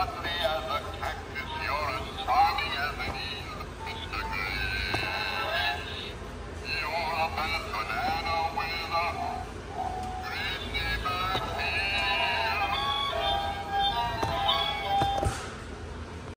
country and the